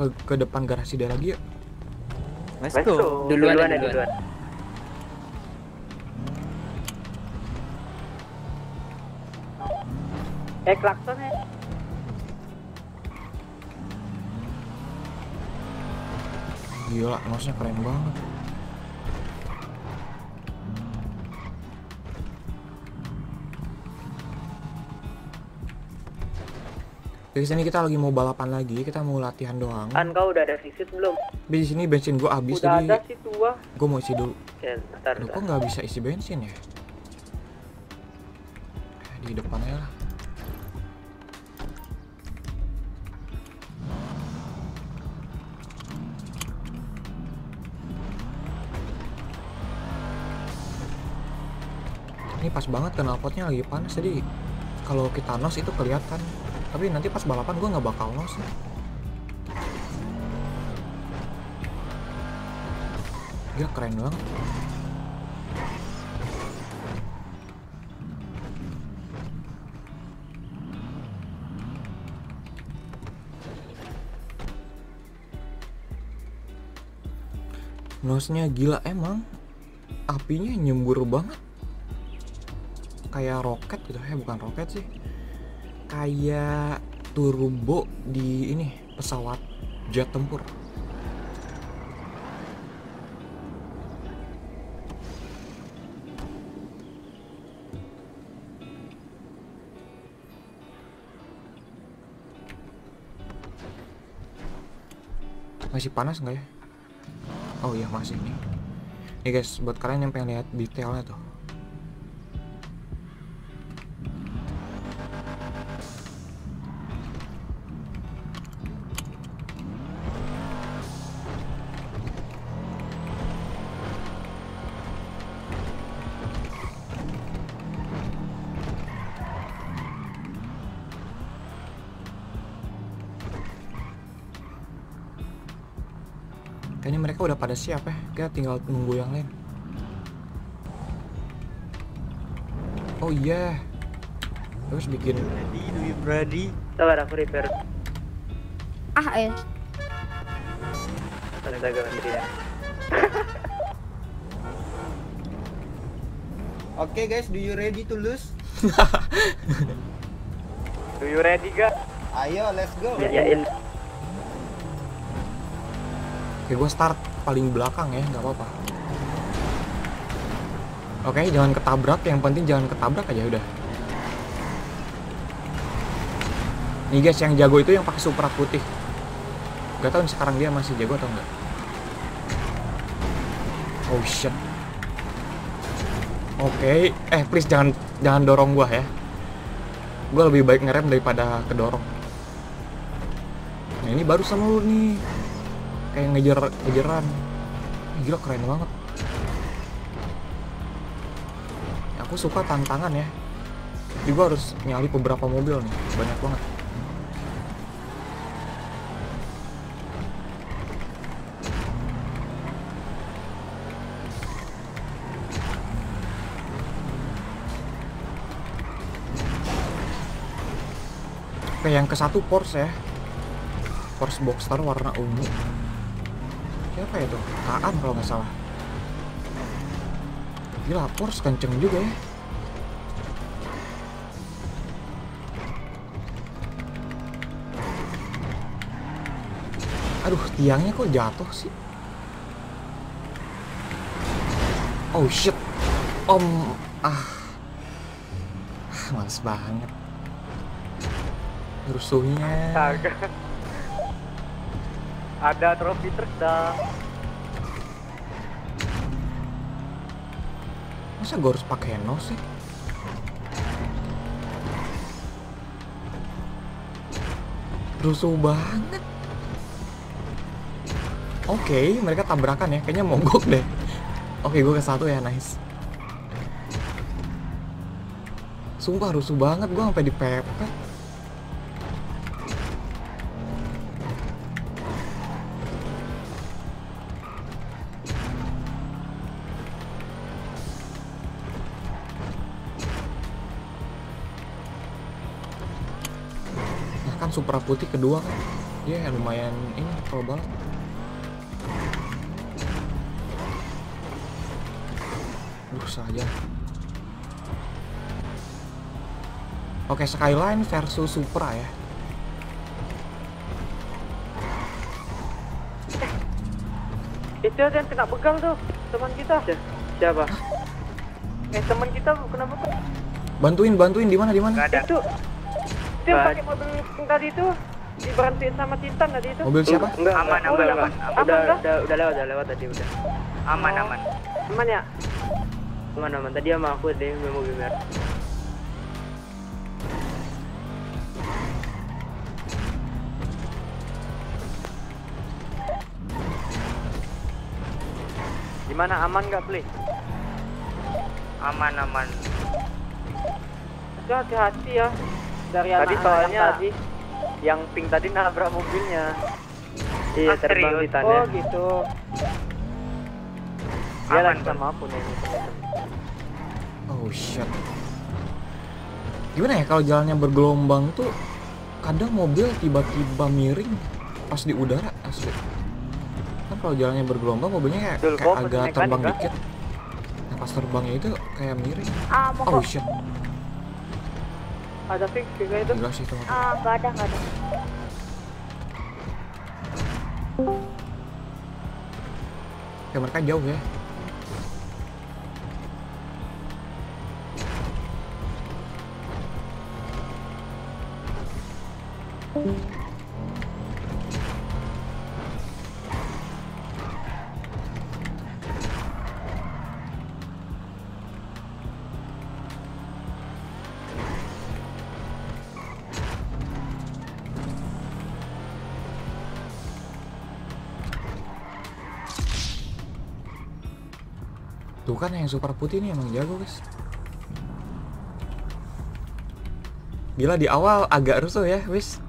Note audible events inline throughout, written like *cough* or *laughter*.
Ke, ke depan garasi dia lagi yuk. Let's go. Duluan, Duluan duluan. duluan. Eh klakson ya. Gila, nosnya keren banget. Di sini kita lagi mau balapan lagi, kita mau latihan doang. Kan kau udah ada visit belum? Di sini bensin gua habis Udah jadi ada sih tua. gua mau isi dulu. Ya, Aduh, bentar. kok nggak bisa isi bensin ya? Di depannya lah. Ini pas banget knalpotnya lagi panas jadi kalau kita nos itu kelihatan. Tapi nanti pas balapan gua nggak bakal nos. Gila keren banget. Nosnya gila emang apinya nyembur banget kayak roket gitu ya bukan roket sih kayak turbo di ini pesawat jet tempur. Masih panas nggak ya? Oh iya masih nih. Nih guys buat kalian yang pengen lihat detailnya tuh Kayaknya mereka udah pada siap ya. Kita tinggal nunggu yang lain. Oh iya. Terus bikin Ready, do you ready? Sabar aku repair. Ah, eh. Menteri ya. *laughs* Oke guys, do you ready to lose? *laughs* Do you ready ga? Ayo, let's go. Yain. Oke, gue start paling belakang ya, nggak apa-apa. Oke, jangan ketabrak. Yang penting jangan ketabrak aja udah. Nih guys, yang jago itu yang pakai Supra putih. Gak nih sekarang dia masih jago atau enggak. Oh shit. Oke, eh please jangan jangan dorong gua ya. Gua lebih baik ngerem daripada kedorong. Nah ini baru sama lu nih kayak ngejar ngejaran. Gila keren banget. Aku suka tantangan ya. Jadi harus nyali beberapa mobil nih. Banyak banget. Oke, yang ke satu Porsche ya. Porsche Boxster warna ungu. Siapa ya tuh? Kaan kalau nggak salah. Gila, Porsche kenceng juga ya. Aduh, tiangnya kok jatuh sih? Oh shit. Om ah. Ah, Males banget. Rusuhnya. Ada trofi truk dah. Masa gue harus pakai no sih? Rusuh banget. Oke, mereka tabrakan ya. Kayaknya mogok deh. Oke, gue ke satu ya, nice. Sumpah rusuh banget, gue sampai dipepet. Supra putih kedua kan Iya lumayan ini kalau balap. Duh saja. Oke Skyline versus Supra ya. Itu yang kena begal tuh, teman kita. Siapa? Eh teman kita kena begal. Bantuin bantuin di mana di mana? Itu yang pakai mobil tadi itu diberhentiin sama Titan tadi itu. Mobil siapa? Enggak, Aman, enggak. aman, udah, aman. Udah, udah, udah, udah lewat, udah lewat tadi udah. Aman Oh. aman. Aman ya? Aman aman. Tadi sama aku deh mobil merah. Gimana aman nggak, Pli? Aman aman. Hati-hati ya. Dari tadi soalnya yang tadi yang pink tadi nabrak mobilnya. Iya, Ah, terbang serius? Titannya. Oh, gitu. Dia Aman, lagi sama aku nih. Oh shit. Gimana ya kalau jalannya bergelombang tuh kadang mobil tiba-tiba miring pas di udara asli. Kan kalau jalannya bergelombang mobilnya kayak, agak terbang dikit. Nah pas terbangnya itu kayak miring. Ah, Oh shit. Ada pink kayak itu. Gila sih itu. Ah, nggak ada, nggak ada. Kayak mereka jauh ya. Tuh kan yang super putih ini emang jago guys. Gila di awal agak rusuh ya, wis.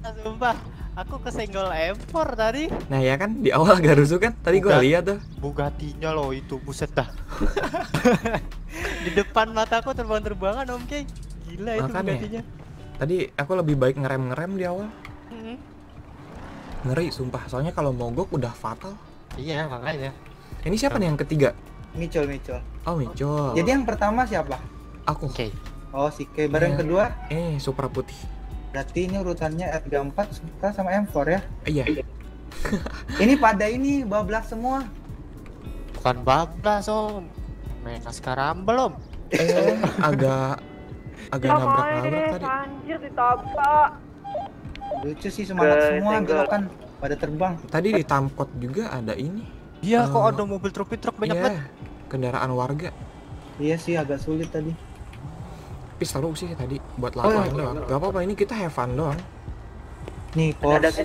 Sumpah, aku kesenggol M4 tadi. Nah ya kan di awal agak rusuh kan? Tadi gua Bukan. lihat tuh. Bugatinya loh itu, buset dah. *laughs* Di depan mataku terbang-terbangan Om Kay. Gila itu Makanya. Bugatinya. Tadi aku lebih baik ngerem-ngerem di awal. Ngeri sumpah, soalnya kalau mogok udah fatal. Iya, makanya. Ini siapa nih yang ketiga? Micol Micol. Oh Mico. Jadi yang pertama siapa? aku. Oke. Oh si K. Baru yang Iya. kedua Eh, Supra putih. berarti ini urutannya R34 Supra sama M4 ya. Iya. *laughs* Ini pada ini bablas semua. Bukan bablas Om. Mereka sekarang belum. Eh, agak agak nabrak-nabrak tadi. Anjir ditabrak. Lucu sih semangat semua gitu kan pada terbang. Tadi di Tamkot juga ada ini. Iya, kok Eh, ada mobil truk truk banyak Iya, banget. kendaraan warga. Iya sih agak sulit tadi. Tapi seru sih tadi buat Oh, latihan iya. doang. Gak apa-apa ini kita have fun doang. Nih Ada Porsche.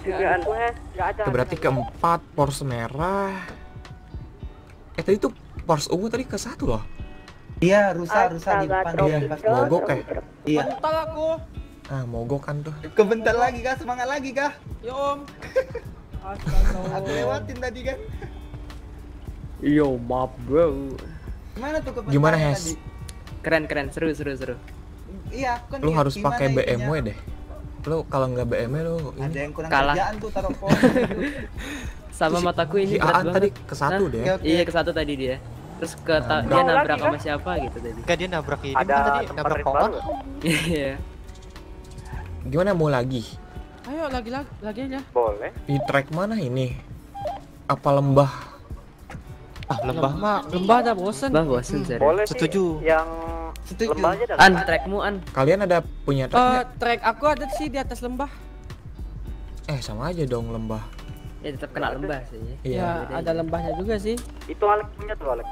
ada. Itu berarti keempat Porsche merah. Eh tadi tuh Porsche ungu tadi ke satu loh. Iya rusak rusak di depan. Iya, truk, mogok ya? Iya. Mental aku. Ah mogok kan tuh. Kebentar lagi kah? Semangat lagi kah? Ya om. Astaga. *laughs* Aku lewatin tadi kan. Yo, maaf bro. Gimana tuh Gimana, Hes? tadi? Keren keren, seru seru seru. Iya, aku kan Lu lihat harus pakai. BMW deh. Lu kalau nggak BMW lu Ada ini yang kurang Kalah. kerjaan tuh taruh. *laughs* Sama mataku si ini berat banget. tadi ke satu deh. Oke, oke. Iya ke satu tadi dia. Terus ke ta- Nabrak. dia nabrak lagi sama siapa gitu tadi. Enggak dia nabrak ini Ada bukan tadi nabrak pohon. baru. Iya. Gimana mau lagi? Ayo lagi lagi lagi aja. Boleh. Di track mana ini? Apa lembah? Ah, lembah mah Lembah dah bosen. Bang bosen serius. Boleh setuju. Yang Setuju. lembah aja dah. An trackmu an. Kalian ada punya track Eh, nggak? track aku ada sih di atas lembah. Eh sama aja dong lembah. Ya tetap kena lembah sih. Iya. Ya, ada lembahnya juga sih. Itu Alex punya tuh Alex.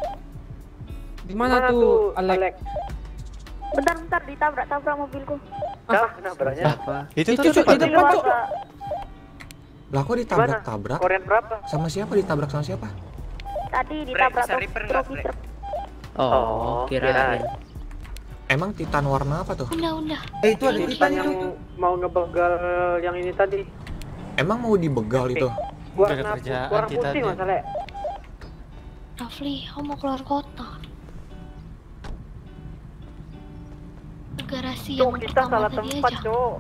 Di mana tuh, Alek? Bentar, bentar, ditabrak-tabrak mobilku. Dah, nabraknya. Apa? Itu Itu, depan. Cuk. Keluarga. Lah kok ditabrak-tabrak? Korean berapa? Sama siapa ditabrak sama siapa? Tadi ditabrak truk truk. Oh, Oh, kirain. kirain. Emang Titan warna apa tuh? Udah, udah. Eh itu ada Titan Titan yang itu. mau ngebegal yang ini tadi. Emang mau dibegal itu? Kerjaan warna putih masalahnya. Rafli, aku mau keluar kota. Garasi yang kita salah tempat, aja. Cok.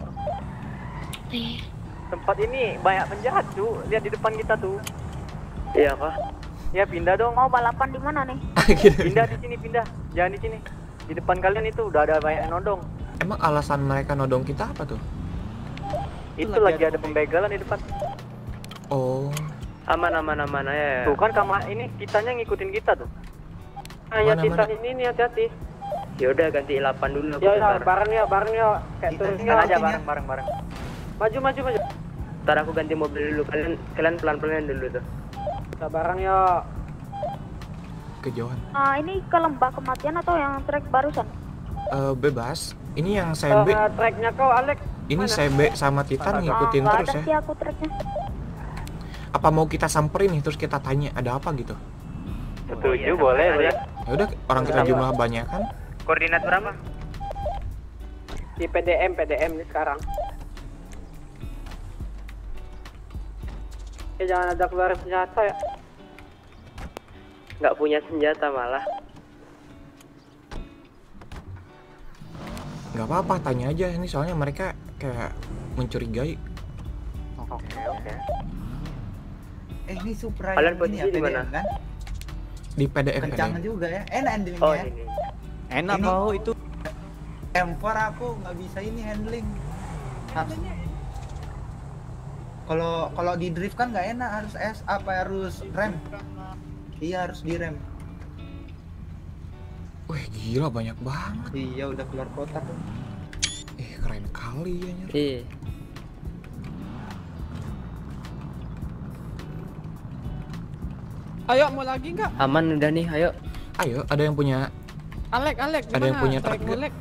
Nih, tempat ini banyak penjahat tuh. Lihat di depan kita tuh. Iya kah? Ya pindah dong. Mau balapan di mana nih? *laughs* Gitu. Pindah di sini pindah. Jangan di sini. Di depan kalian itu udah ada banyak yang nodong. Emang alasan mereka nodong kita apa tuh? Itu lagi lagi ada pembegalan di depan. Oh, Aman aman aman ya. Tuh kan kamar ini kitanya ngikutin kita tuh. Ya Mana, kita mana? ini nih hati-hati. Ya udah ganti 8 dulu Ya, ya bentar. bareng ya, bareng ya. Kayak Kita turun tinggal aja bareng, bareng, bareng. Maju, maju, maju. Ntar aku ganti mobil dulu. Kalian kalian pelan-pelan dulu tuh. Kita bareng ya. kejauhan. Ah, ini ke lembah kematian atau yang trek barusan? Eh, bebas. Ini yang Eh, saya B, tracknya kau, Alex. ini B sama Titan Ah, ngikutin nggak terus ada ya. sih aku treknya. Apa mau kita samperin nih terus kita tanya ada apa gitu? Setuju, boleh, boleh. Ya udah orang kita jumlah banyak kan. Koordinat berapa? Di PDM, PDM nih sekarang. Ya jangan ada keluar senjata ya. Nggak punya senjata malah. nggak apa-apa tanya aja ini soalnya mereka kayak mencurigai. Oke, oke. Eh ini Supra Kalian ini ya di PDM mana? kan? Di PDF Kencang PDF. juga ya. Enak handlingnya Oh ya. ini. Enak Ini- itu. M4 aku nggak bisa ini handling. Harus kalau kalau di drift kan nggak enak harus S apa harus rem. Iya harus di rem. Wih gila banyak banget. Iya udah keluar kota tuh. Eh keren kali ya Nyer. Iya. Ayo mau lagi nggak? Aman udah nih, ayo. Ayo ada yang punya Alek, Alek, Ada yang punya Trek truk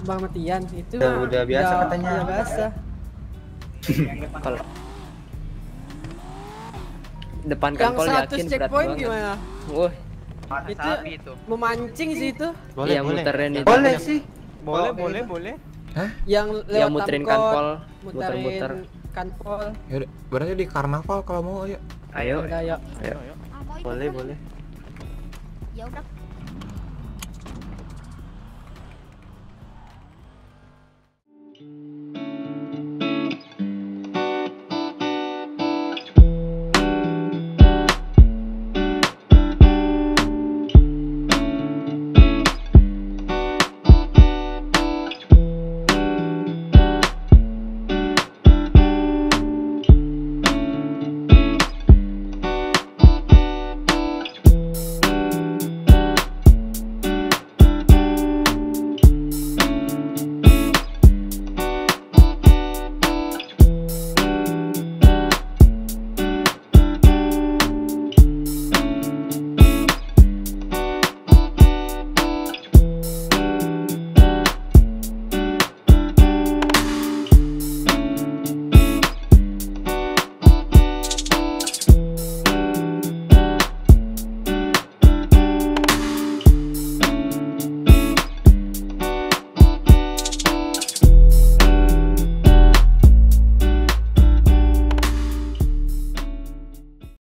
nggak? Alek. Bang Matian itu Udah- mah udah biasa katanya. Udah biasa. Kalau depan Yang kampol 100 yakin berat checkpoint banget. gimana? Wah, Itu memancing sih itu. Boleh, iya boleh. muterin itu. Boleh sih. Boleh, boleh, itu. boleh. Yang lewat Yang muterin Tamkot, kanpol, muterin muter-muter. kanpol. ya udah berarti di karnaval kalau mau ayo. Ayo. Udah, ayo. Ayo. Ikut Boleh, kan? boleh. Ya udah,